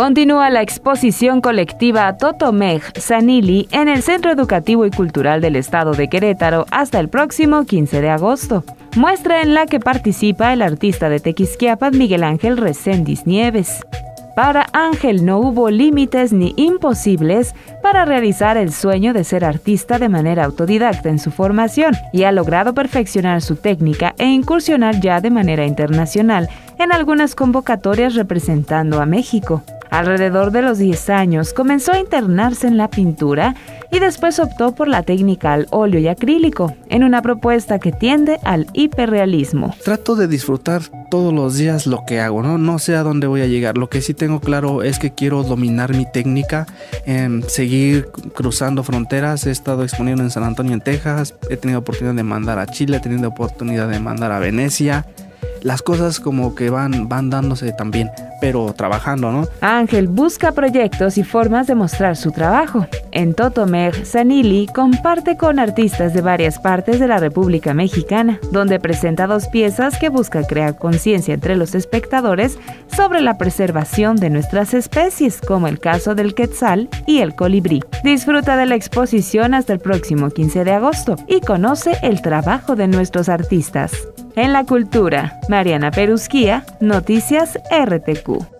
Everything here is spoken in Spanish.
Continúa la exposición colectiva Totomeg Sanili en el Centro Educativo y Cultural del Estado de Querétaro hasta el próximo 15 de agosto. Muestra en la que participa el artista de Tequisquiapan Miguel Ángel Reséndiz Nieves. Para Ángel no hubo límites ni imposibles para realizar el sueño de ser artista de manera autodidacta en su formación y ha logrado perfeccionar su técnica e incursionar ya de manera internacional en algunas convocatorias representando a México. Alrededor de los 10 años comenzó a internarse en la pintura y después optó por la técnica al óleo y acrílico, en una propuesta que tiende al hiperrealismo. Trato de disfrutar todos los días lo que hago, ¿no? No sé a dónde voy a llegar. Lo que sí tengo claro es que quiero dominar mi técnica, en seguir cruzando fronteras. He estado exponiendo en San Antonio, en Texas. He tenido oportunidad de mandar a Chile, he tenido oportunidad de mandar a Venecia las cosas como que van, van dándose también, pero trabajando, ¿no? Ángel busca proyectos y formas de mostrar su trabajo. En Totomeg, Sanili comparte con artistas de varias partes de la República Mexicana, donde presenta dos piezas que busca crear conciencia entre los espectadores sobre la preservación de nuestras especies, como el caso del quetzal y el colibrí. Disfruta de la exposición hasta el próximo 15 de agosto y conoce el trabajo de nuestros artistas. En la cultura, Mariana Perusquía, Noticias RTQ.